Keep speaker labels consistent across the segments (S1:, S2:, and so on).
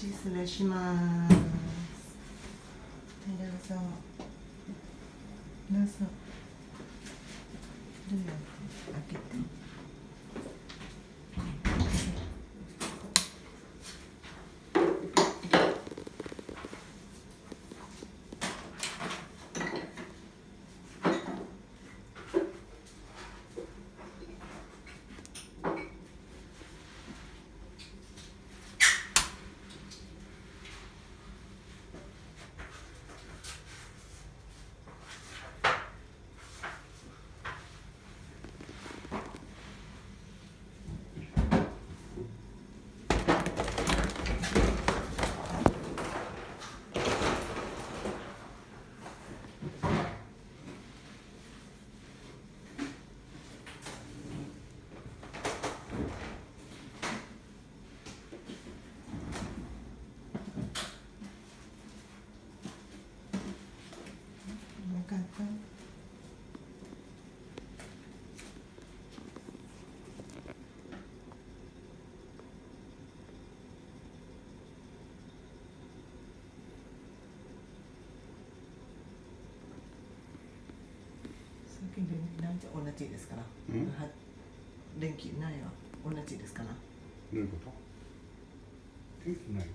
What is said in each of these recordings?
S1: 失礼しますはいどうぞ。どうぞ。どうやって開けてよかった。さっき電気なん。て同じですから。
S2: うん？
S1: は電気ないわ。同じですから。
S2: どういうこと？天気ない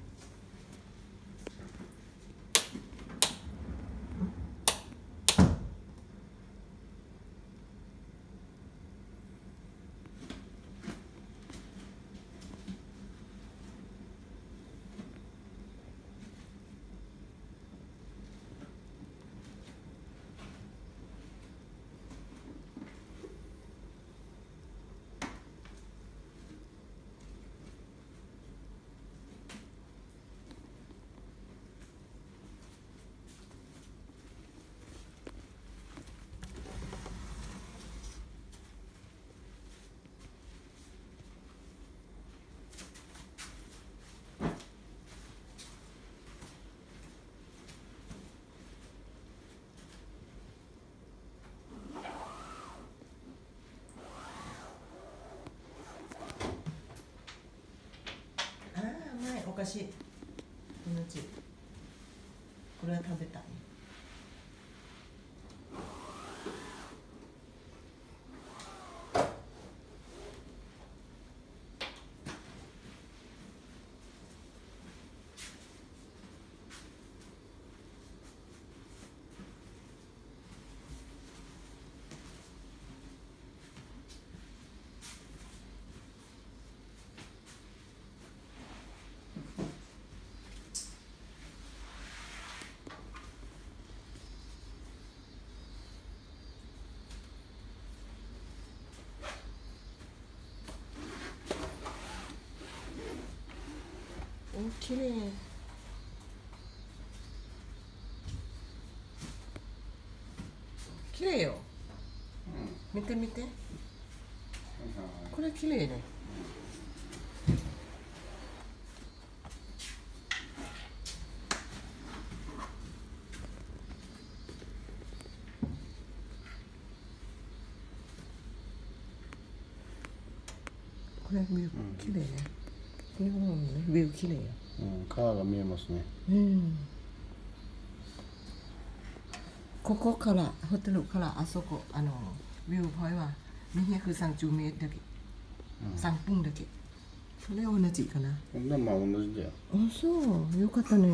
S1: ああ甘いお菓子同じこれは食べたい。おきれいきれいよ。見て見て。これきれいね。これビューきれいね。これもねビューきれいよ
S2: うん。川が見えますね。
S1: うん。ここからホテルからあそこあのビューポイは230メートルだけ、3分だけ。それ同じかな。
S2: まあ同じだよ。
S1: あそう。よかったね